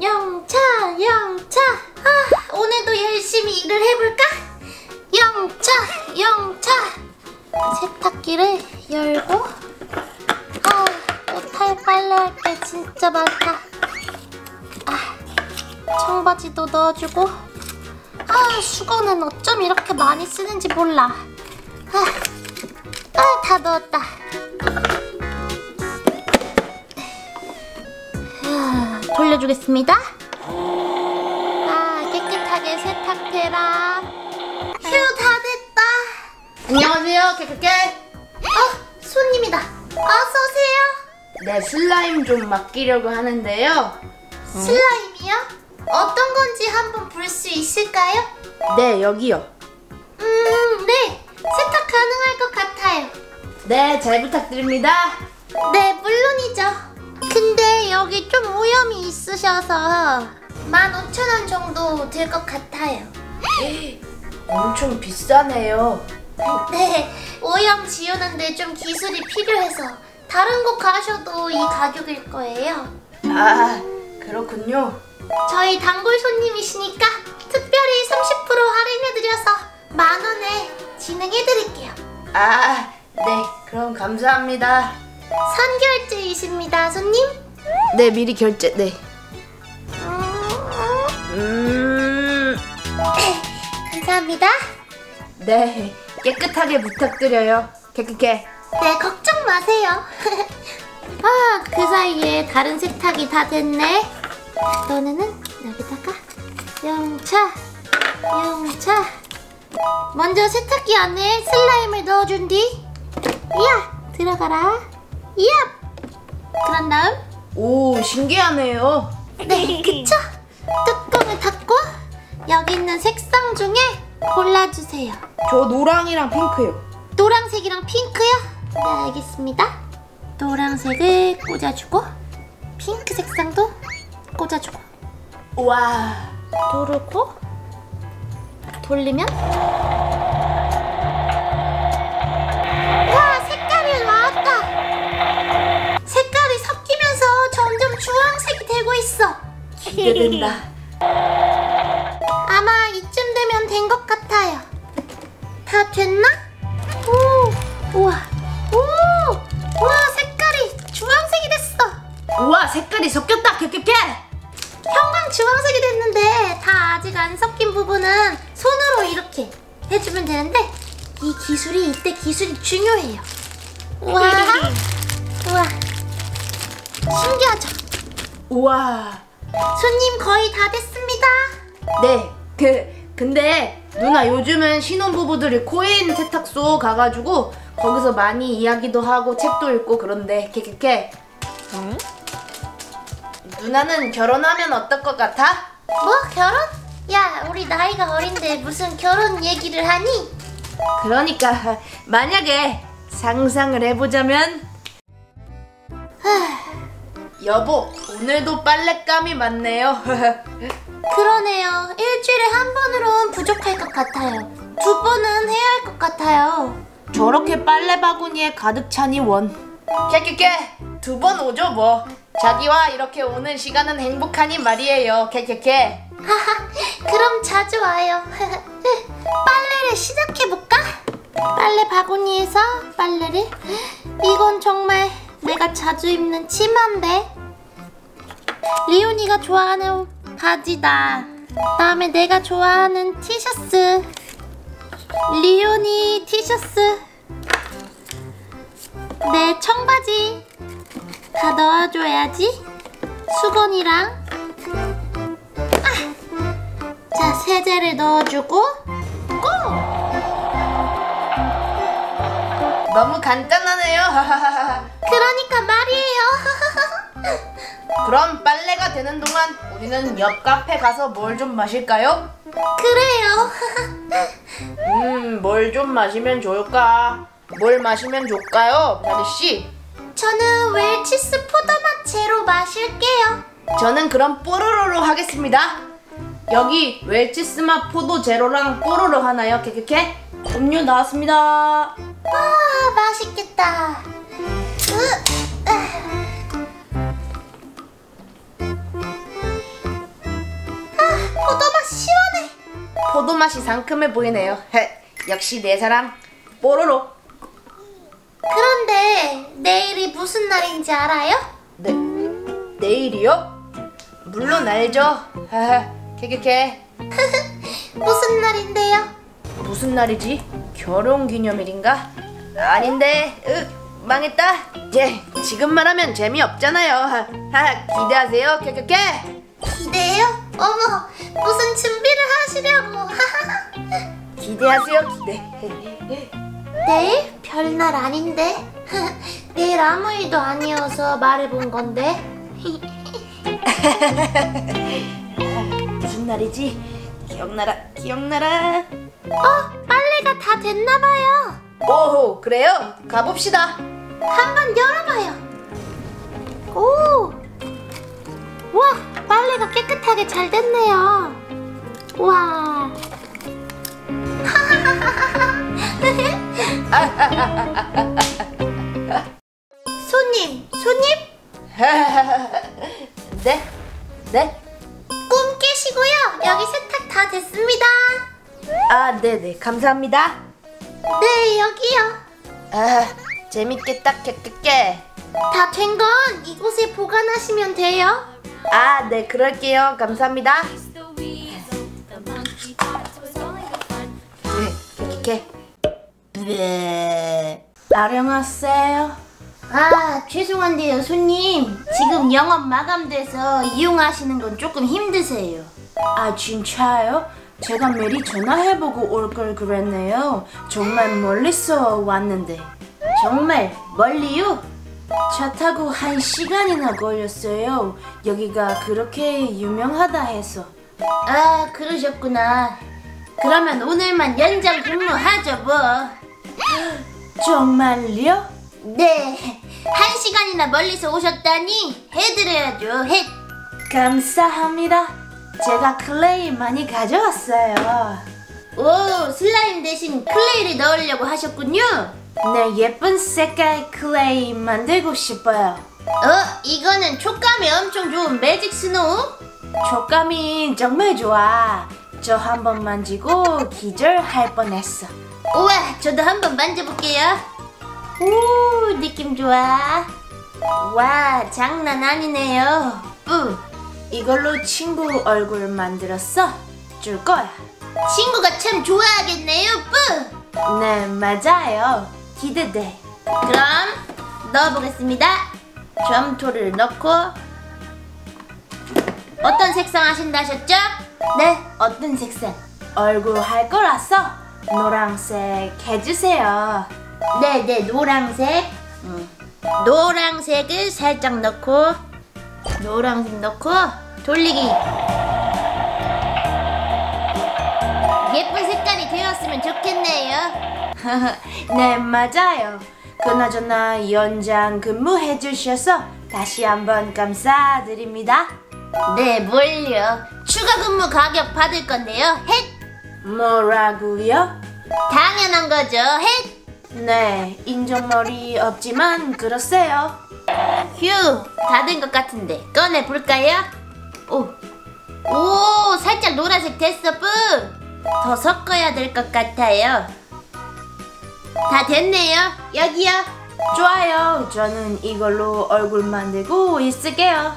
영차, 영차. 아, 오늘도 열심히 일을 해볼까? 영차, 영차. 세탁기를 열고. 아, 옷탈 빨래 할 게 진짜 많다. 아, 청바지도 넣어주고. 아, 수건은 어쩜 이렇게 많이 쓰는지 몰라. 아, 아, 다 넣었다. 아, 돌려주겠습니다. 아, 깨끗하게 세탁되라. 휴, 다 됐다. 안녕하세요, 깨깨깨. 어, 손님이다. 어서 오세요. 네, 슬라임 좀 맡기려고 하는데요. 슬라임이요? 어떤 건지 한번 볼 수 있을까요? 네, 여기요. 음, 네. 세탁 가능할 것 같아요. 네, 잘 부탁드립니다. 네, 물론이죠. 근데 여기 좀 오염이 있으셔서 15,000원 정도 될 것 같아요. 엄청 비싸네요. 네, 오염 지우는데 좀 기술이 필요해서 다른 곳 가셔도 이 가격일 거예요. 아, 그렇군요. 저희 단골 손님이시니까 특별히 30% 할인해드려서 만 원에 진행해드릴게요. 아, 네, 그럼 감사합니다. 선결제이십니다, 손님. 네, 미리 결제, 네. 음, 음, 감사합니다. 네, 깨끗하게 부탁드려요. 깨끗해. 네, 걱정 마세요. 아, 그 사이에 다른 세탁이 다 됐네. 이번에는 여기다가 영차, 영차. 먼저 세탁기 안에 슬라임을 넣어준 뒤, 이야, 들어가라. 이야. 그런 다음, 오, 신기하네요. 네, 그쵸? 뚜껑을 닫고 여기 있는 색상 중에 골라주세요. 저 노랑이랑 핑크요. 노란색이랑 핑크요? 네, 알겠습니다. 노란색을 꽂아주고 핑크 색상도 꽂아주고 와, 누르고 돌리면 있어 기대된다. 아마 이쯤 되면 된 것 같아요 다 됐나? 오 우와 오 우와 색깔이 주황색이 됐어 우와, 색깔이 섞였다, 깨끗해. 형광 주황색이 됐는데 다 아직 안 섞인 부분은 손으로 이렇게 해주면 되는데 이 기술이 이때 기술이 중요해요. 우와, 우와, 신기하죠? 우와. 손님 거의 다 됐습니다. 네, 그 근데 누나 요즘은 신혼부부들이 코인 세탁소 가가지고 거기서 많이 이야기도 하고 책도 읽고 그런데 케케케 누나는 결혼하면 어떨 것 같아? 뭐 결혼? 야, 우리 나이가 어린데 무슨 결혼 얘기를 하니? 그러니까 만약에 상상을 해보자면 여보 오늘도 빨랫감이 많네요 그러네요. 일주일에 한 번으로는 부족할 것 같아요. 두 번은 해야 할 것 같아요. 저렇게 빨래 바구니에 가득 차니 원 케케케 두번 오죠 뭐 자기와 이렇게 오는 시간은 행복하니 말이에요 하하, 그럼 자주 와요. 빨래를 시작해볼까? 빨래 바구니에서 빨래를. 이건 정말 내가 자주 입는 치마인데. 리온이가 좋아하는 바지다. 다음에 내가 좋아하는 티셔츠. 리온이 티셔츠. 내 청바지. 다 넣어줘야지. 수건이랑 자, 세제를 넣어주고 고! 너무 간단하네요 그러니까 말이에요. 그럼 빨래가 되는 동안 우리는 옆 카페 가서 뭘 좀 마실까요? 그래요. 음, 뭘 좀 마시면 좋을까? 뭘 마시면 좋을까요, 다리 씨? 저는 웰치스 포도맛 제로 마실게요. 저는 그럼 뽀로로로 하겠습니다. 여기 웰치스맛 포도 제로랑 뽀로로 하나요, 케케케? 음료 나왔습니다. 와 맛있겠다 아 포도맛 시원해 포도맛이 상큼해 보이네요 역시 네 내 사랑 뽀로로 그런데 내일이 무슨 날인지 알아요? 네, 내일이요? 물론 알죠. 헤헤, 개개개. 무슨 날인데요? 무슨 날이지? 결혼기념일인가? 아닌데, 으, 망했다. 이제 지금 말하면 재미없잖아요. 하, 하, 기대하세요. 케케케. 기대요? 어머, 무슨 준비를 하시려고. 기대하세요. 기대. 내일? 별날 아닌데. 내일 아무 일도 아니어서 말해본 건데. 무슨 날이지? 기억나라, 기억나라. 어, 빨래가 다 됐나봐요. 오호, 그래요? 가봅시다. 한번 열어봐요. 오! 와, 빨래가 깨끗하게 잘 됐네요. 와. 손님, 손님, 네? 네? 꿈 깨시고요. 여기 세탁 다 됐습니다. 아, 네네. 감사합니다. 네, 여기요. 아, 재밌겠다, 깨끗게. 다 된 건 이곳에 보관하시면 돼요. 아, 네, 그럴게요. 감사합니다. 네, 깨끗게. 네. 안녕하세요. 아, 죄송한데요, 손님. 지금 영업 마감돼서 이용하시는 건 조금 힘드세요. 아, 진짜요? 제가 미리 전화해보고 올 걸 그랬네요. 정말 멀리서 왔는데. 정말 멀리요? 차 타고 한 시간이나 걸렸어요. 여기가 그렇게 유명하다 해서. 아, 그러셨구나. 그러면 오늘만 연장 근무하죠, 뭐. 정말요? 네, 한 시간이나 멀리서 오셨다니 해드려야죠, 해. 감사합니다. 제가 클레이 많이 가져왔어요. 오, 슬라임 대신 클레이를 넣으려고 하셨군요. 네, 예쁜 색깔 클레이 만들고 싶어요. 어, 이거는 촉감이 엄청 좋은 매직 스노우? 촉감이 정말 좋아. 저 한 번 만지고 기절할 뻔했어. 우와, 저도 한 번 만져볼게요. 오, 느낌 좋아. 와, 장난 아니네요. 뿌. 이걸로 친구 얼굴 만들었어. 줄 거야. 친구가 참 좋아하겠네요, 뿌. 네, 맞아요. 기대돼. 그럼 넣어보겠습니다. 점토를 넣고 어떤 색상 하신다 하셨죠? 네, 어떤 색상? 얼굴 할 거라서 노란색 해주세요. 네 네 노랑색 음. 노랑색을 살짝 넣고 노랑색 넣고 돌리기 예쁜 색깔이 되었으면 좋겠네요 네, 맞아요. 그나저나 연장 근무해 주셔서 다시 한번 감사드립니다. 네 뭘요 추가 근무 가격 받을 건데요 헷 뭐라고요? 당연한 거죠 헷 네, 인정머리 없지만 그러세요. 휴, 다 된 것 같은데 꺼내 볼까요? 오, 오, 살짝 노란색 됐어, 뿌. 더 섞어야 될 것 같아요. 다 됐네요. 여기요. 좋아요. 저는 이걸로 얼굴 만들고 있을게요.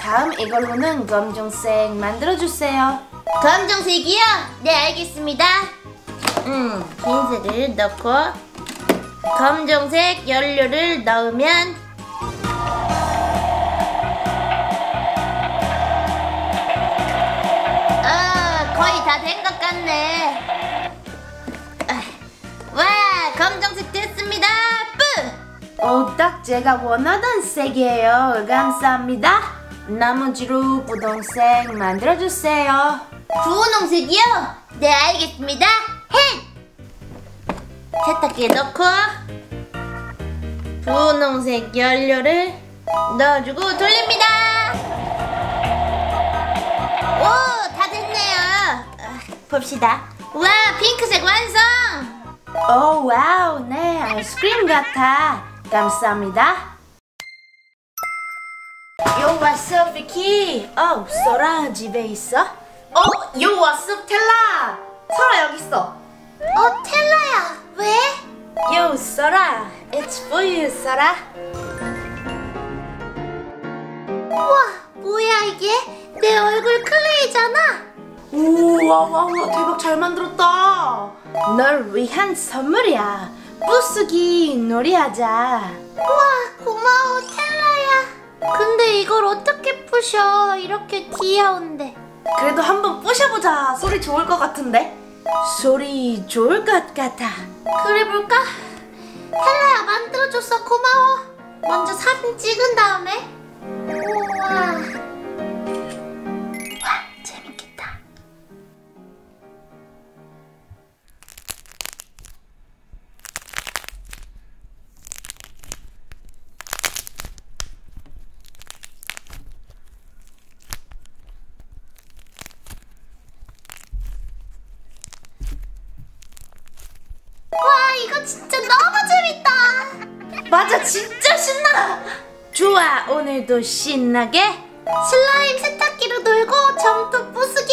다음 이걸로는 검정색 만들어주세요. 검정색이요? 네, 알겠습니다. 음, 흰색을 넣고 검정색 연료를 넣으면 아, 거의 다 된 것 같네. 아, 와, 검정색 됐습니다. 뿌! 오, 딱 제가 원하던 색이에요. 감사합니다. 나머지로 분홍색 만들어주세요. 분홍색이요? 네, 알겠습니다. 해! 세탁기에 넣고 분홍색 염료를 넣어주고 돌립니다. 오, 다 됐네요. 아, 봅시다. 와, 핑크색 완성! 오, 와우. 네, 아이스크림 같아. 감사합니다. 요, 왔어, 비키. 어, 소라 집에 있어? 어, 요, 왔어, 텔라. 설아 여기 있어. 어, 텔라야, 왜? Yo, 설아. It's for you, 설아. 우와, 뭐야 이게? 내 얼굴 클레이잖아. 우와, 와, 와, 대박 잘 만들었다. 널 위한 선물이야. 부수기 놀이하자. 우와, 고마워, 텔라야. 근데 이걸 어떻게 부셔? 이렇게 귀여운데. 그래도 한번 부셔보자. 소리 좋을 것 같은데? 소리 좋을 것 같아. 그래 볼까? 텔라야 만들어줘서 고마워. 먼저 사진 찍은 다음에. 우와. 와 진짜 너무 재밌다. 맞아, 진짜 신나. 좋아, 오늘도 신나게 슬라임 세탁기로 놀고 점토 부수기!